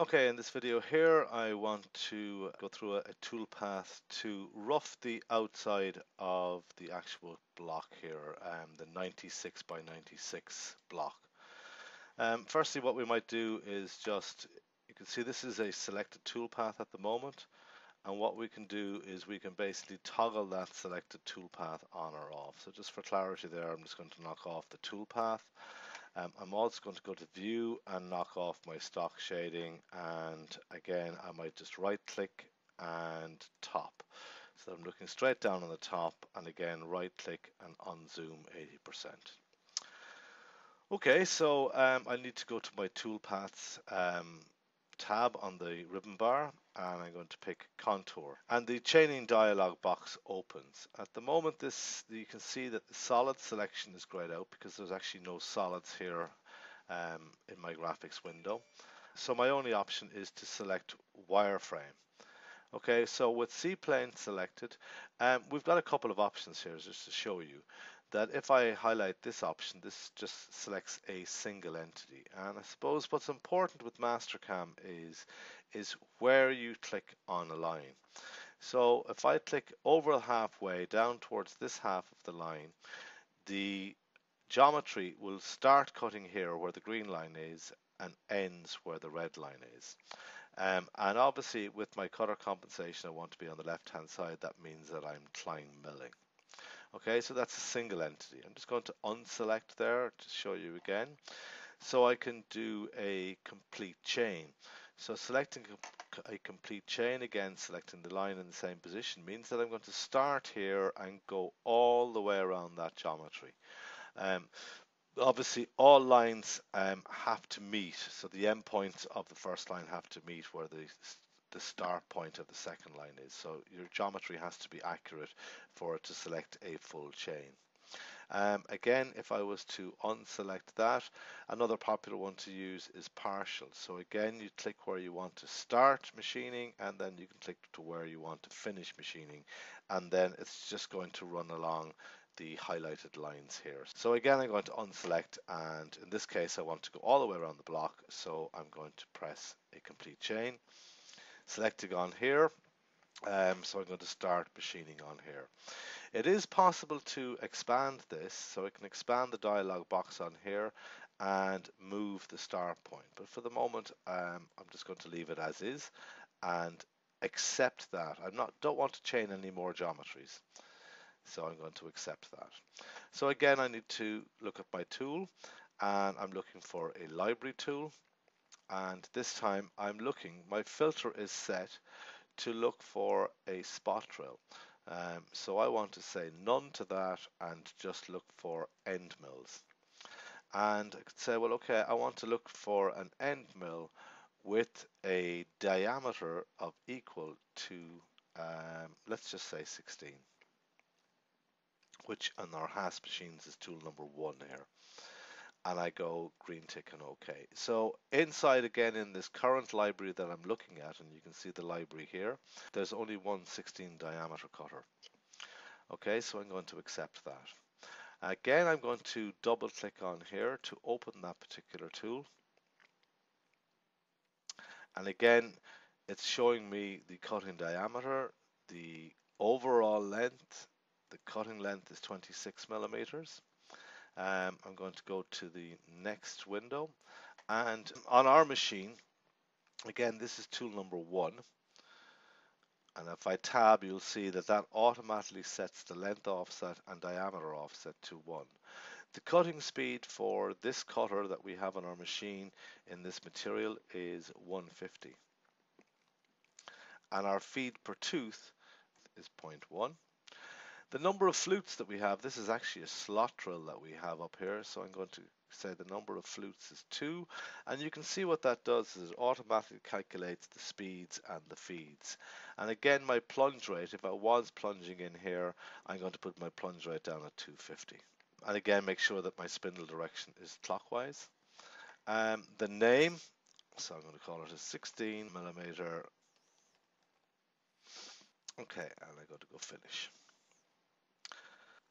Okay, in this video here, I want to go through a, a toolpath to rough the outside of the actual block here, um, the 96 by 96 block. Um, firstly, what we might do is just, you can see this is a selected toolpath at the moment. And what we can do is we can basically toggle that selected toolpath on or off. So just for clarity there, I'm just going to knock off the toolpath. Um, I'm also going to go to view and knock off my stock shading and again I might just right click and top. So I'm looking straight down on the top and again right click and unzoom 80% okay so um, I need to go to my toolpaths. Um, tab on the ribbon bar and I'm going to pick contour and the chaining dialog box opens. At the moment this you can see that the solid selection is grayed out because there's actually no solids here um, in my graphics window. So my only option is to select wireframe. Okay, so with C-plane selected, um, we've got a couple of options here just to show you that if I highlight this option, this just selects a single entity. And I suppose what's important with Mastercam is, is where you click on a line. So if I click over halfway down towards this half of the line, the geometry will start cutting here where the green line is and ends where the red line is. Um, and obviously with my cutter compensation I want to be on the left hand side that means that I'm climb milling. Okay, so that's a single entity. I'm just going to unselect there to show you again. So I can do a complete chain. So selecting a complete chain again, selecting the line in the same position means that I'm going to start here and go all the way around that geometry. Um, obviously all lines um, have to meet, so the endpoints of the first line have to meet where the the start point of the second line is. So your geometry has to be accurate for it to select a full chain. Um, again, if I was to unselect that, another popular one to use is partial. So again, you click where you want to start machining and then you can click to where you want to finish machining and then it's just going to run along the highlighted lines here. So again, I'm going to unselect and in this case, I want to go all the way around the block. So I'm going to press a complete chain selecting on here. Um, so I'm going to start machining on here. It is possible to expand this, so I can expand the dialog box on here and move the start point. But for the moment, um, I'm just going to leave it as is and accept that. I not don't want to chain any more geometries. So I'm going to accept that. So again, I need to look at my tool and I'm looking for a library tool and this time I'm looking, my filter is set to look for a spot drill. Um, so I want to say none to that and just look for end mills. And I could say, well, okay, I want to look for an end mill with a diameter of equal to, um, let's just say 16, which on our Haas machines is tool number one here and I go green tick and OK. So inside again in this current library that I'm looking at, and you can see the library here, there's only one 16 diameter cutter. Okay, so I'm going to accept that. Again, I'm going to double click on here to open that particular tool. And again, it's showing me the cutting diameter, the overall length, the cutting length is 26 millimeters um, I'm going to go to the next window. And on our machine again this is tool number one. And if I tab you'll see that that automatically sets the length offset and diameter offset to 1. The cutting speed for this cutter that we have on our machine in this material is 150 and our feed per tooth is 0.1 the number of flutes that we have, this is actually a slot drill that we have up here. So I'm going to say the number of flutes is two. And you can see what that does is it automatically calculates the speeds and the feeds. And again, my plunge rate, if I was plunging in here, I'm going to put my plunge rate down at 250. And again, make sure that my spindle direction is clockwise. Um, the name, so I'm going to call it a 16 millimeter. Okay, and I go to go finish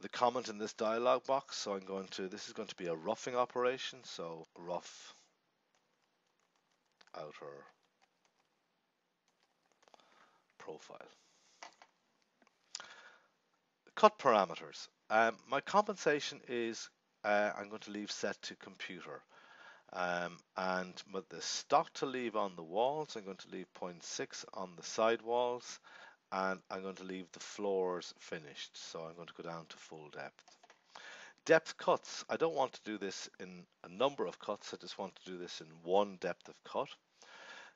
the comment in this dialog box. So I'm going to, this is going to be a roughing operation. So rough outer profile. Cut parameters. Um, my compensation is uh, I'm going to leave set to computer. Um, and with the stock to leave on the walls, I'm going to leave 0.6 on the side walls and I'm going to leave the floors finished. So I'm going to go down to full depth. Depth cuts. I don't want to do this in a number of cuts. I just want to do this in one depth of cut.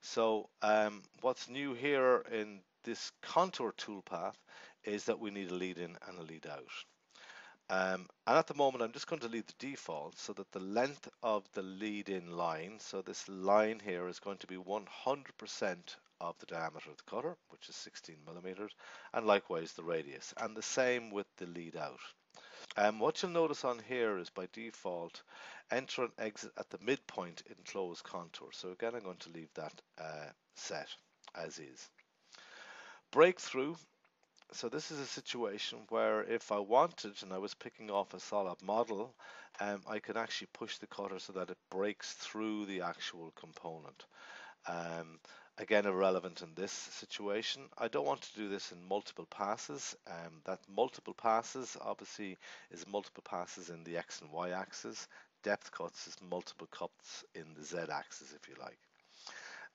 So um, what's new here in this contour toolpath is that we need a lead in and a lead out. Um, and at the moment, I'm just going to leave the default so that the length of the lead in line, so this line here is going to be 100% of the diameter of the cutter, which is 16 millimeters, and likewise the radius. And the same with the lead out. Um, what you'll notice on here is by default, enter and exit at the midpoint in closed contour. So again, I'm going to leave that uh, set as is. Breakthrough. So this is a situation where if I wanted and I was picking off a solid model, um, I can actually push the cutter so that it breaks through the actual component. Um, again irrelevant in this situation. I don't want to do this in multiple passes. Um, that multiple passes obviously is multiple passes in the X and Y axis. Depth cuts is multiple cuts in the Z axis if you like.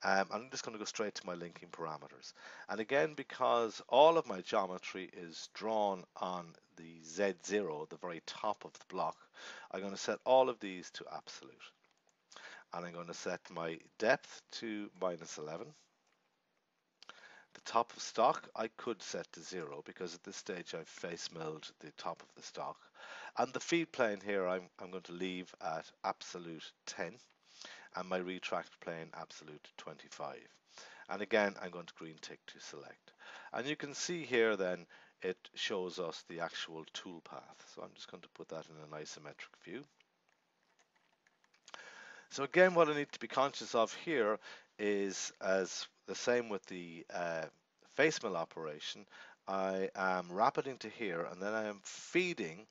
Um, I'm just going to go straight to my linking parameters. And again, because all of my geometry is drawn on the Z0, the very top of the block, I'm going to set all of these to absolute and I'm going to set my depth to minus 11. The top of stock I could set to zero because at this stage I've face milled the top of the stock. And the feed plane here I'm, I'm going to leave at absolute 10 and my retract plane absolute 25. And again I'm going to green tick to select. And you can see here then it shows us the actual tool path. So I'm just going to put that in an isometric view. So again, what I need to be conscious of here is as the same with the uh, face mill operation, I am rapiding to here and then I am feeding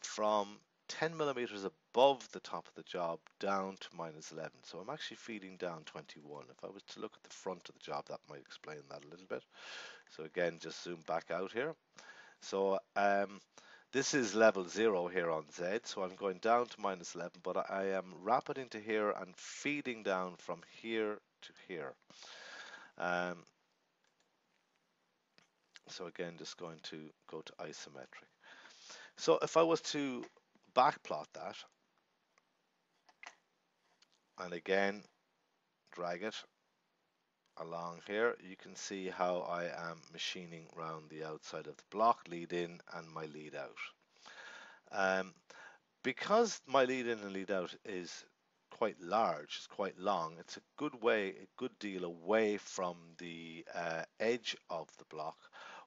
from 10 millimeters above the top of the job down to minus 11. So I'm actually feeding down 21. If I was to look at the front of the job, that might explain that a little bit. So again, just zoom back out here. So um, this is level 0 here on Z, so I'm going down to minus 11, but I am rapiding to here and feeding down from here to here. Um, so again, just going to go to isometric. So if I was to backplot that, and again, drag it along here, you can see how I am machining around the outside of the block, lead in and my lead out. Um, because my lead in and lead out is quite large, it's quite long, it's a good way, a good deal away from the uh, edge of the block.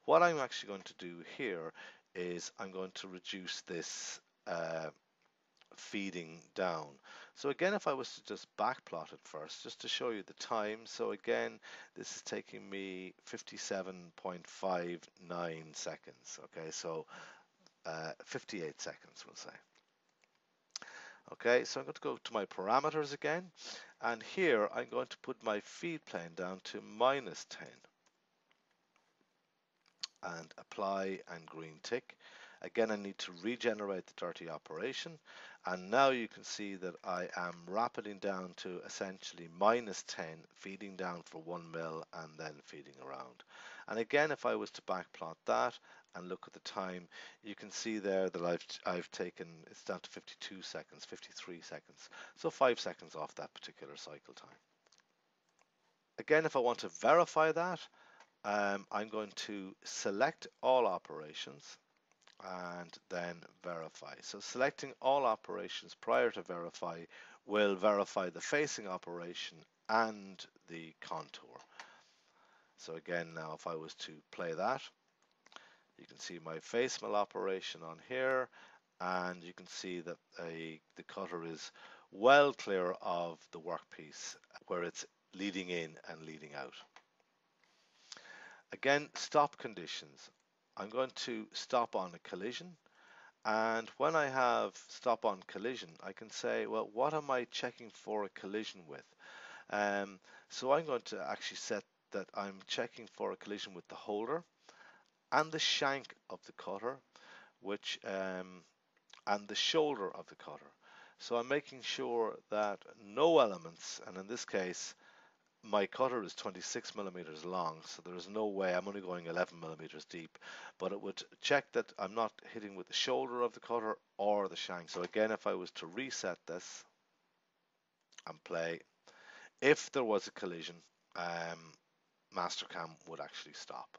What I'm actually going to do here is I'm going to reduce this uh, feeding down. So again, if I was to just backplot it first, just to show you the time. So again, this is taking me 57.59 seconds. Okay, so uh, 58 seconds, we'll say. Okay, so I'm going to go to my parameters again. And here I'm going to put my feed plane down to minus 10 and apply and green tick. Again, I need to regenerate the dirty operation. And now you can see that I am rapiding down to essentially minus 10, feeding down for one mil and then feeding around. And again, if I was to backplot that and look at the time, you can see there that I've, I've taken, it's down to 52 seconds, 53 seconds. So five seconds off that particular cycle time. Again, if I want to verify that, um, I'm going to select all operations and then verify. So selecting all operations prior to verify will verify the facing operation and the contour. So again, now if I was to play that, you can see my face mill operation on here, and you can see that a, the cutter is well clear of the workpiece where it's leading in and leading out. Again, stop conditions. I'm going to stop on a collision. And when I have stop on collision, I can say, well, what am I checking for a collision with? Um, so I'm going to actually set that I'm checking for a collision with the holder and the shank of the cutter, which um, and the shoulder of the cutter. So I'm making sure that no elements, and in this case, my cutter is 26 millimeters long, so there is no way I'm only going 11 millimeters deep, but it would check that I'm not hitting with the shoulder of the cutter or the shank. So again, if I was to reset this and play, if there was a collision, um, Mastercam would actually stop.